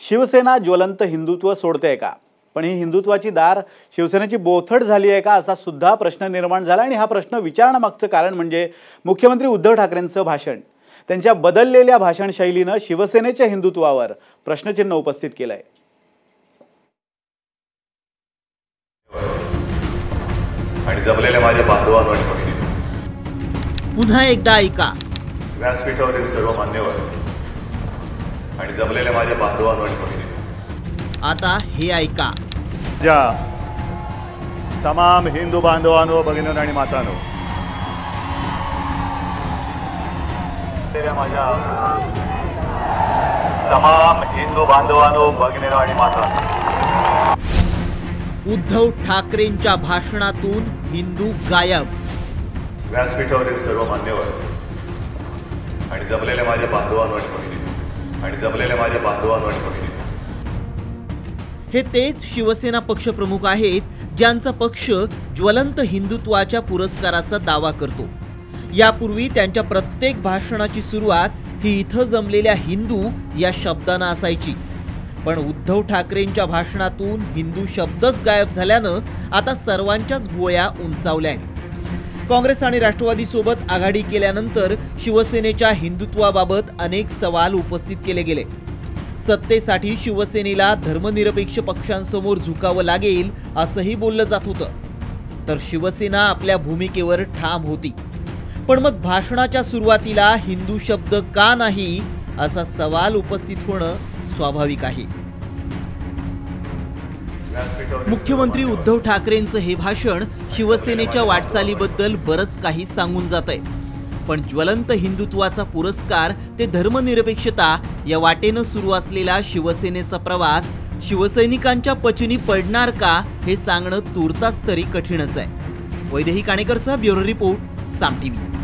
शिवसेना ज्वलंत हिंदुत्व सोडते का? पण ही हिंदुत्वाची दार शिवसेनेची बोथट झाली आहे का असा सुद्धा प्रश्न निर्माण झाला आणि हा प्रश्न विचारण्यामागचं कारण म्हणजे मुख्यमंत्री उद्धव ठाकरेंचं भाषण. त्यांच्या बदललेल्या भाषण शैलीनं शिवसेनेच्या हिंदुत्वावर प्रश्नचिन्ह उपस्थित केलं आहे आणि जमलेल्या माझ्या भगिनी पुन्हा एकदा ऐका. व्यासपीठावरील सर्व मान्यवर आणि जमलेल्या माझ्या बांधवांनो आणि भगिनी आता हे ऐका. ज्या तमाम हिंदू बांधवांनो भगिनींनो आणि मातांनो. माझ्या तमाम हिंदू बांधवांनो भगिनीनो आणि माता उद्धव ठाकरेंच्या भाषणातून हिंदू गायब. व्यासपीठावरील सर्व मान्यवर आणि जमलेल्या माझ्या बांधवांनो आणि भगिनी आणि जमलेल्या माझ्या बांधवांवर हे तेच शिवसेना पक्षप्रमुख आहेत ज्यांचा पक्ष ज्वलंत हिंदुत्वाच्या पुरस्काराचा दावा करतो. यापूर्वी त्यांच्या प्रत्येक भाषणाची सुरुवात ही इथं जमलेल्या हिंदू या शब्दानं असायची. पण उद्धव ठाकरेंच्या भाषणातून हिंदू शब्दच गायब झाल्यानं आता सर्वांच्याच भुवया उंचावल्या आहेत. काँग्रेस आणि राष्ट्रवादी सोबत आघाडी केल्यानंतर शिवसेनेच्या हिंदुत्वाबाबत अनेक सवाल उपस्थित केले गेले. सत्तेसाठी शिवसेनेला धर्मनिरपेक्ष पक्षांसमोर झुकावं लागेल असंही बोललं जात होतं. तर शिवसेना आपल्या भूमिकेवर ठाम होती. पण मग भाषणाच्या सुरुवातीला हिंदू शब्द का नाही असा सवाल उपस्थित होणं स्वाभाविक आहे. मुख्यमंत्री उद्धव ठाकरेंचं हे भाषण शिवसेनेच्या वाटचालीबद्दल बरंच काही सांगून जात आहे पण ज्वलंत हिंदुत्वाचा पुरस्कार ते धर्मनिरपेक्षता या वाटेनं सुरू असलेला शिवसेनेचा प्रवास शिवसैनिकांच्या पचनी पडणार का हे सांगणं तुर्तास तरी कठीणच आहे. वैदेही काणेकरसह ब्युरो रिपोर्ट साम टीव्ही